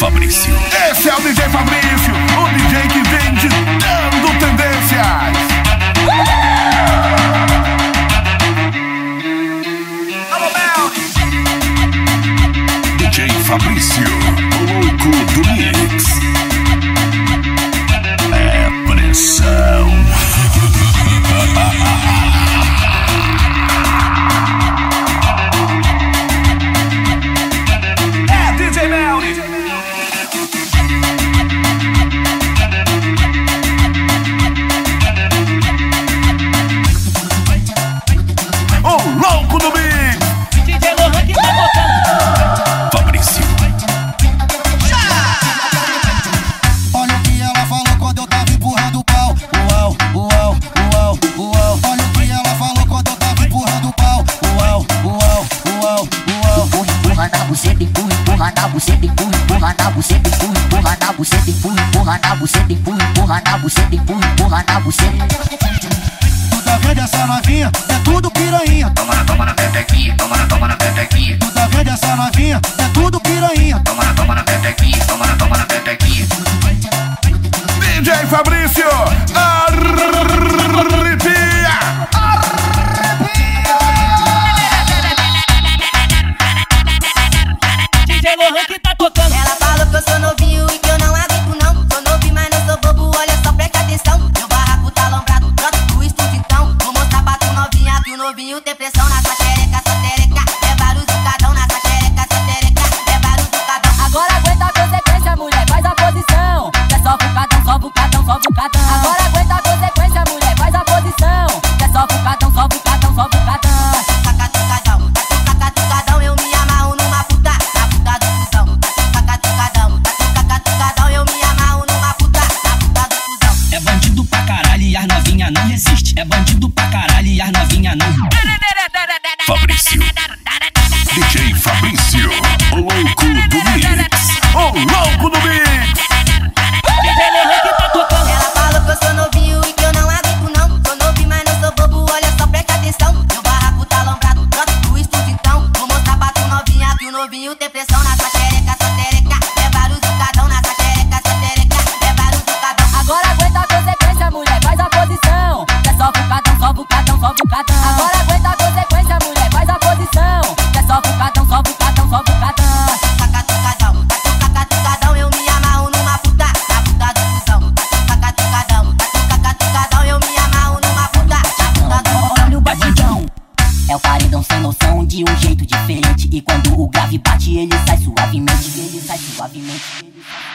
Fabrício. Esse é o DJ Fabrício, o DJ que vende buceta, empurra, empurra na buceta, empurra, empurra na buceta, empurra, empurra na buceta, empurra, empurra na buceta, empurra, empurra na buceta. Tu tá essa novinha? É tudo piranha. Toma na toma na petequinha, toma na toma na petequinha. Tu tá vendo essa novinha? É tudo piranha. Toma na toma na petequinha, toma na toma na petequinha. DJ Fabrício.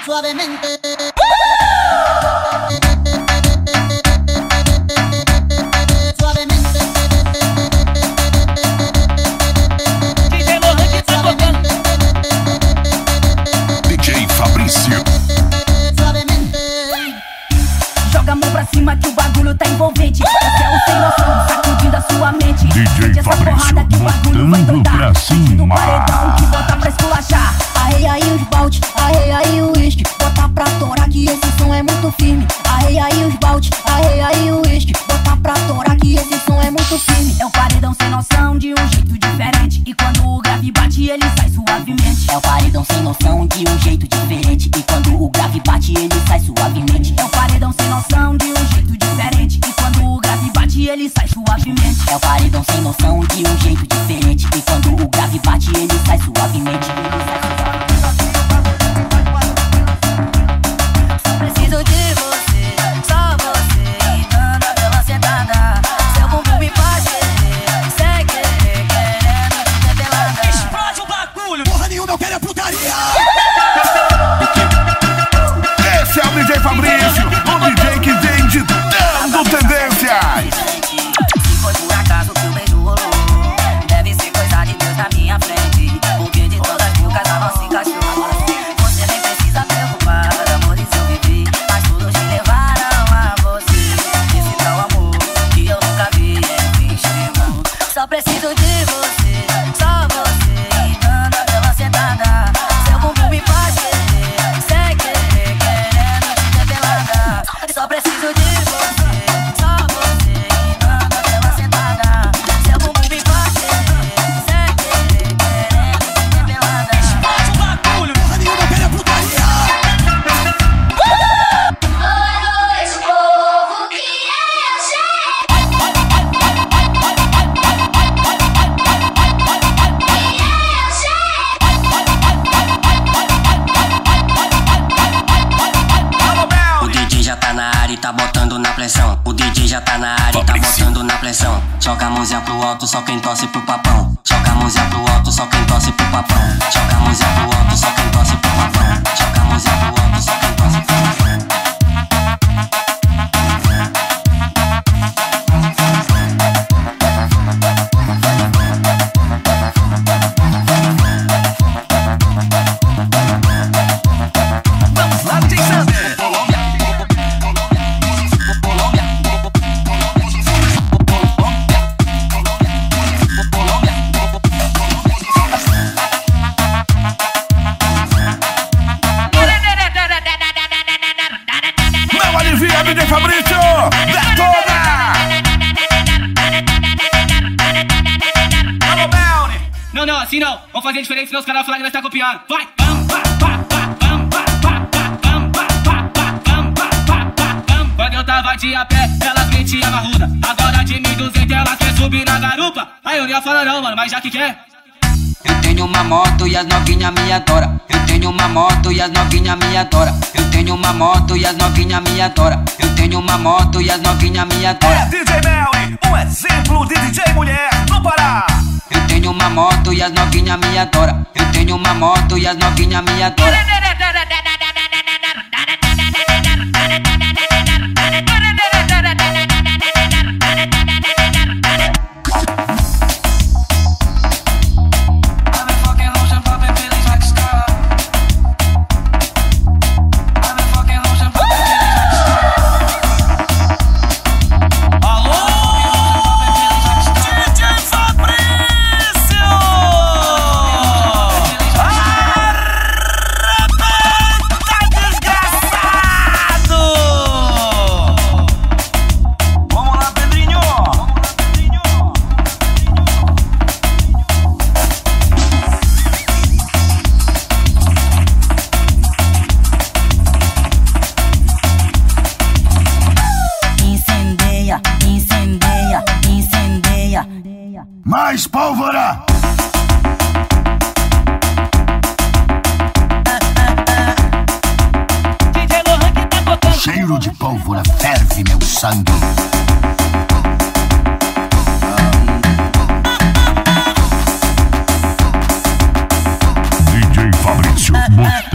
suavemente. sai suavemente. É o paredão sem noção de um jeito diferente. E quando o grave bate, ele sai suavemente. Ele sai suavemente. Pá, pam. Quando eu tava de a pé, elas metiam marruda. Agora de 1.200 elas quer subir na garupa. Aí eu não ia falar não, mano, mas já que quer. Eu tenho uma moto e as novinha me adora. Eu tenho uma moto e as novinha me adora. Eu tenho uma moto e as novinha me adora. Eu tenho uma moto e as novinha me É adora. DJ Melri, um exemplo de DJ mulher no Pará. Eu tenho uma moto e as novinha me adora. Eu tenho uma moto e as novinha me adora.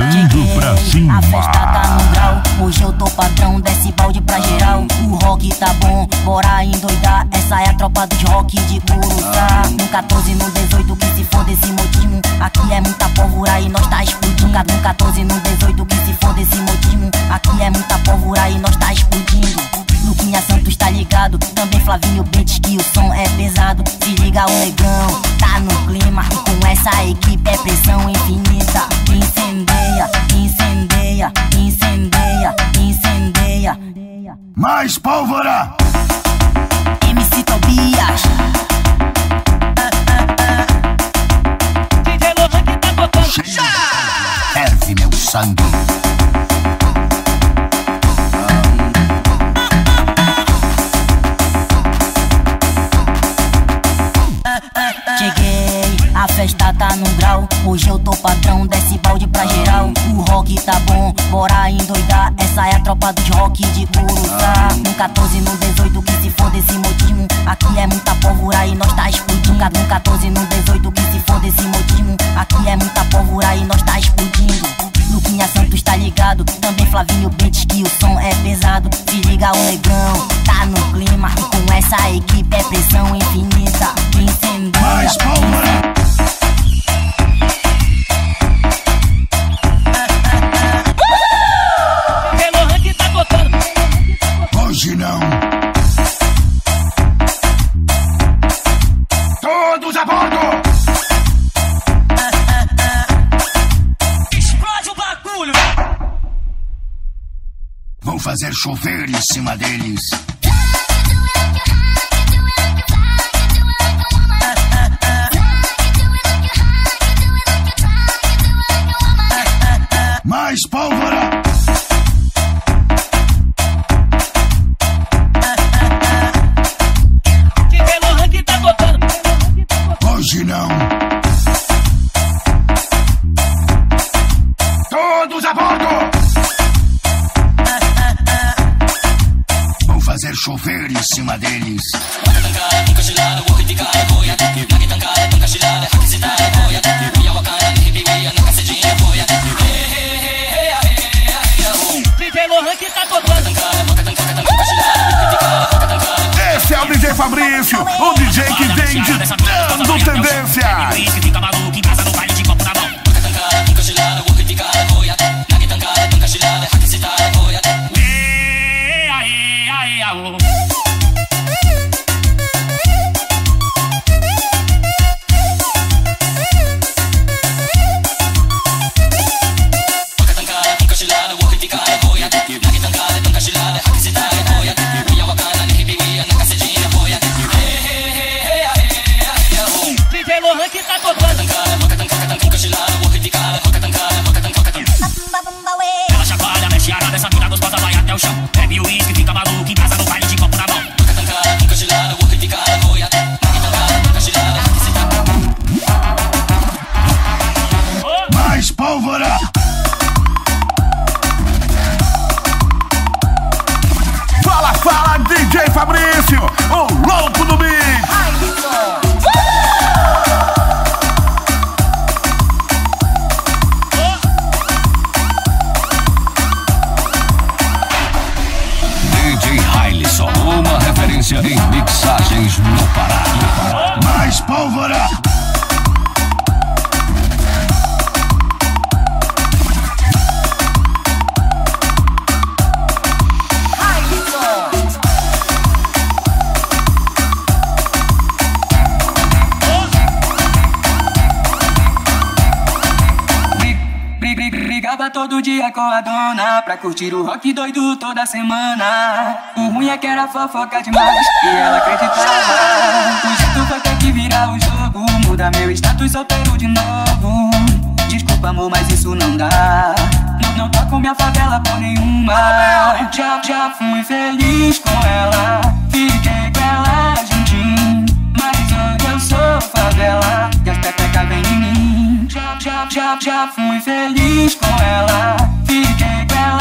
Botando pra cima. A festa tá no grau, hoje eu tô padrão, desce balde pra geral. O rock tá bom, bora endoidar. Essa é a tropa dos rock de Curuçá. No 14, no 18, que se for desse modismo. Aqui é muita pólvora e nós tá explodindo. No 14, no 18, Flavinho Bentes que o som é pesado. Se liga o negrão, tá no clima. E com essa equipe é pressão infinita. Incendeia, incendeia, incendeia, incendeia. Mais pólvora! MC Tobias, DJ Lohan que tá pólvora ferve meu sangue. Hoje eu tô padrão, desce balde pra geral. O rock tá bom, bora endoidar. Essa é a tropa dos rock de Curuçá. No 14, no 18, que se for desse modismo. Aqui é muita pólvora e nós tá explodindo. No 14, no 18, que se for desse modismo. Aqui é muita pólvora e nós tá explodindo. Luquinha Santos tá ligado, também Flavinho Bentes que o som é pesado. Se liga o negrão, tá no clima. Com essa equipe é pressão infinita. Incendeia. Mais pólvora! Hoje não. Todos a bordo! Explode o bagulho! Vou fazer chover em cima deles. uma delícia. Esse é o DJ Fabrício, o DJ que vem ditando tendências. Hey, hey, hey, oh. em mixagens no Pará. Mais pólvora! todo dia com a dona Pra curtir o rock doido toda semana. O ruim é que era fofoca demais E ela acreditava. Ah! O jeito foi ter que virar o jogo Muda meu status solteiro de novo. Desculpa amor, mas isso não dá. Não, não toco minha favela por nenhuma. Já, já fui feliz com ela Fiquei com ela juntinho. Mas hoje eu sou favela E as pepecas vem em mim já, já, já fui feliz com ela. Fiquei com ela.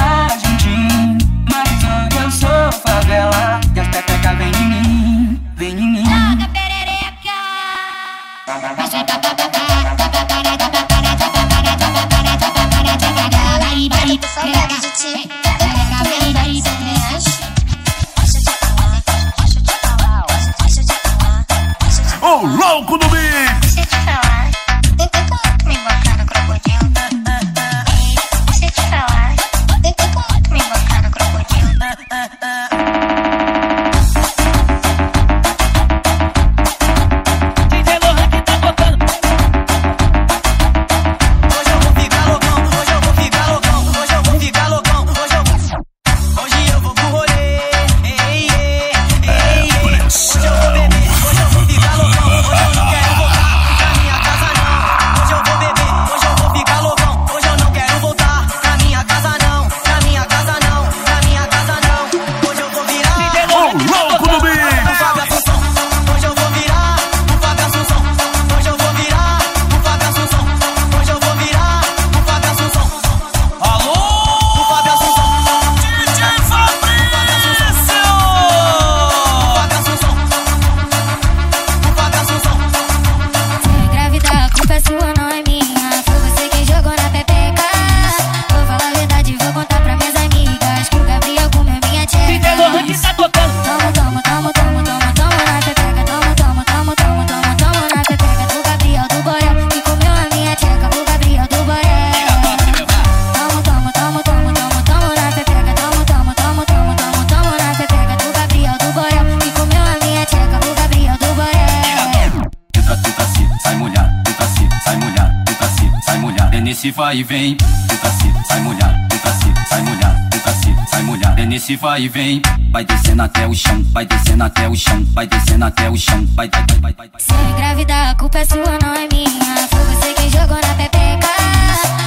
vai e vem, puta se, sai mulher, puta se, sai mulher, puta se, sai mulher. É nesse vai e vem, vai descendo até o chão, vai descendo até o chão, vai descendo até o chão, vai, vai, vai, vai. vai. Se engravidar, a culpa é sua, não é minha. Foi você quem jogou na pepeca.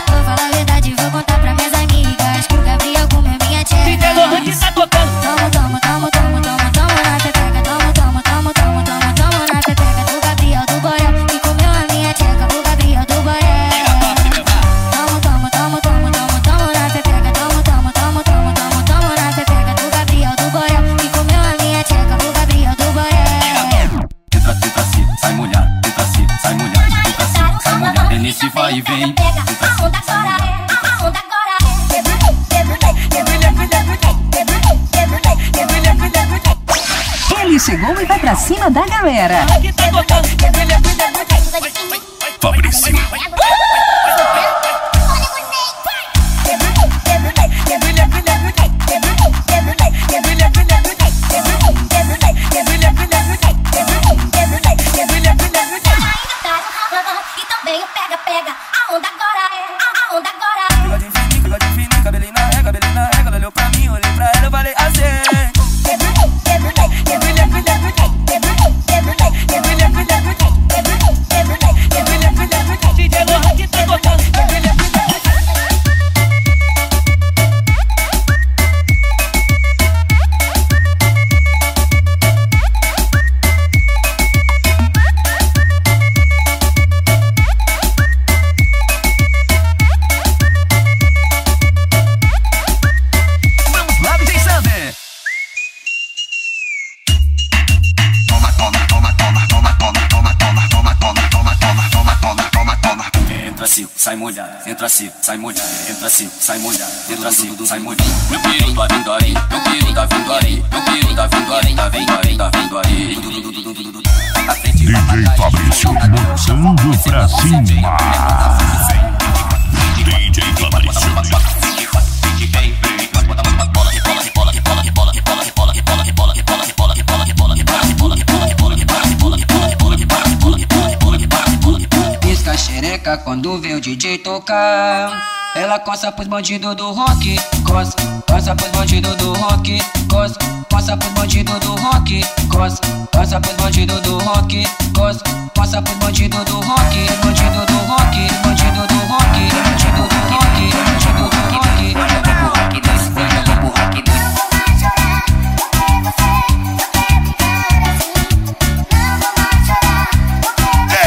Vou falar a verdade, vou contar pra minha cima da galera. Aqui tá sai molhado, entra seco, sai molhado, entra seco, sai molhado. Meu piru tá vindo aí, meu piru tá vindo aí, meu piru tá vindo aí, tá vindo aí, tá vindo aí. DJ Fabrício botando pra cima. DJ Fabrício. Pisca a xereca quando vê o DJ tocar. Ela coça pros bandidos do rock, coça, coça pros bandidos do rock, coça, coça pros bandidos do rock, coça, coça pros bandidos do rock, coça, coça pros bandidos do rock, bandido do rock, bandido do rock, bandido do rock, bandido do rock. Vou pro rock 2, hoje eu vou pro rock 2.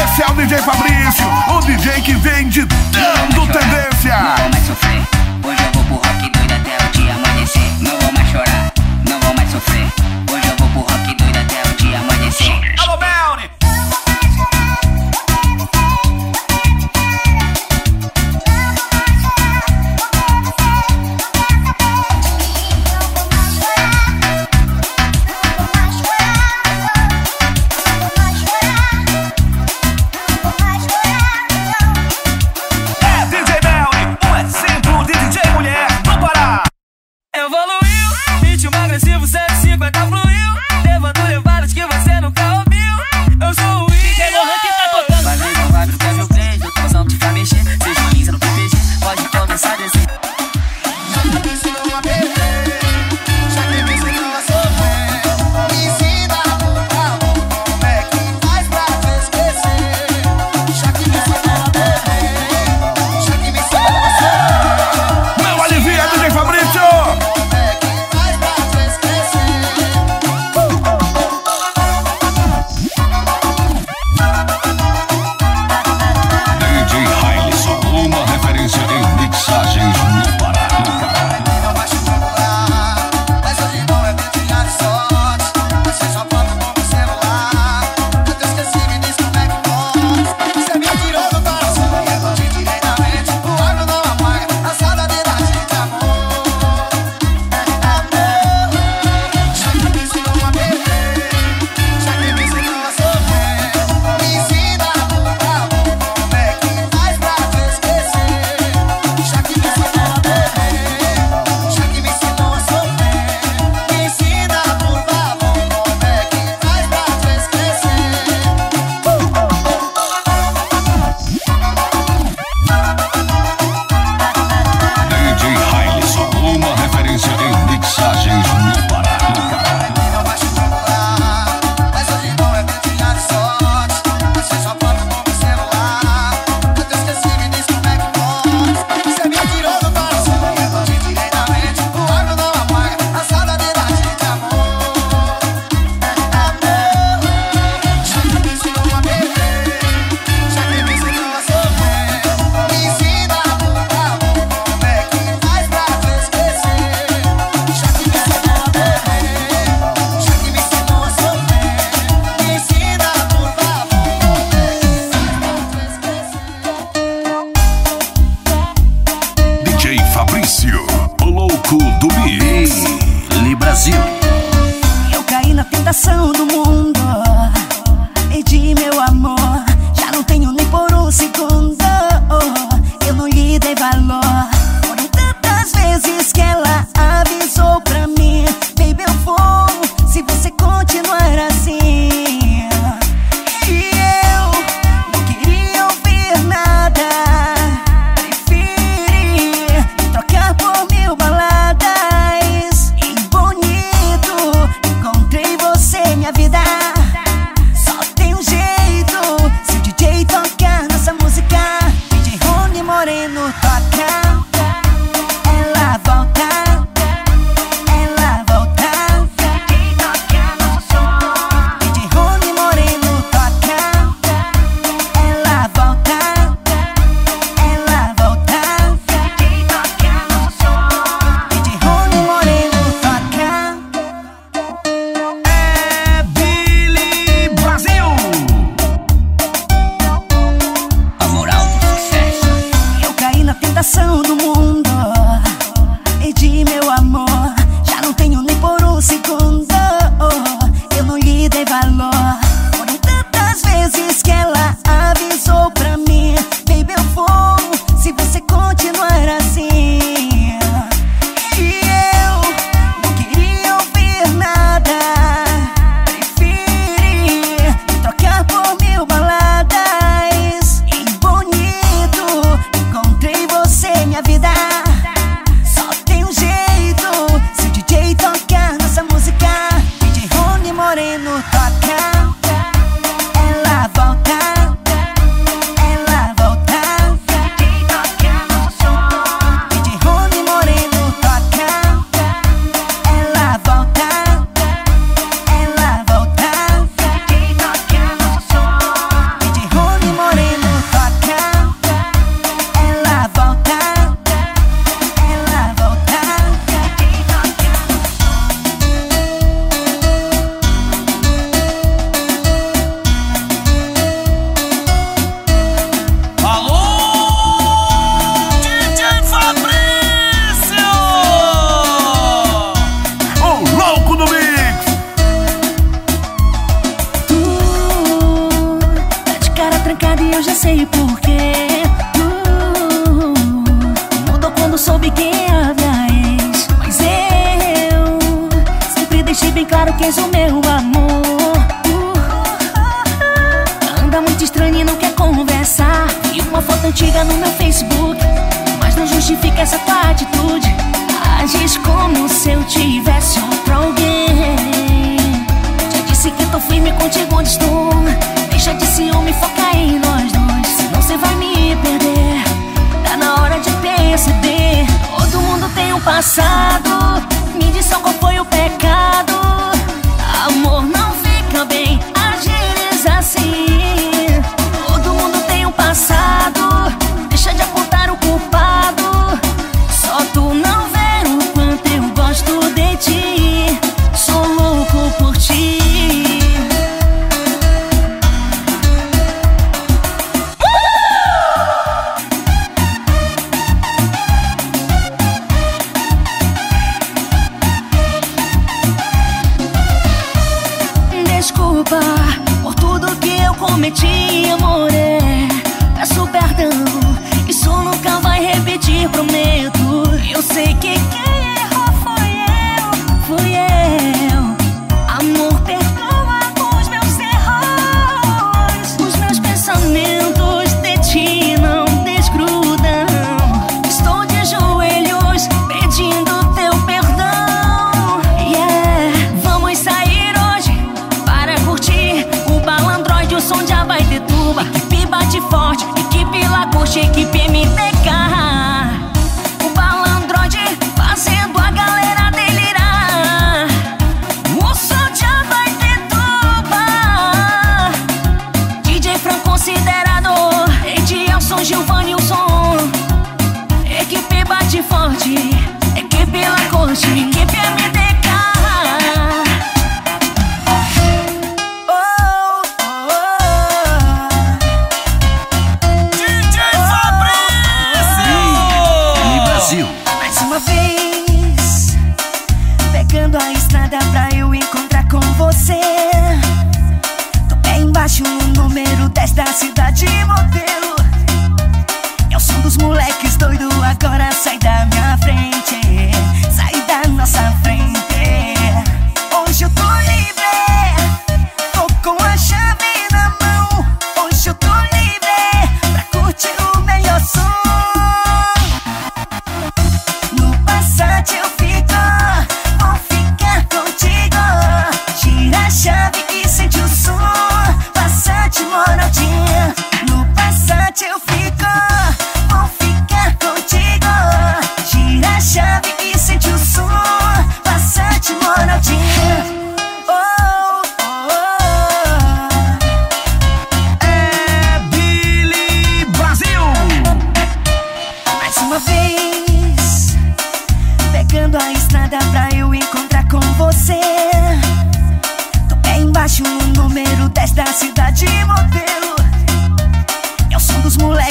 Esse é o DJ Fabrício, DJ que vem ditando tendência. coração do passado. Me diz só qual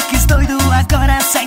fiques doido agora, sai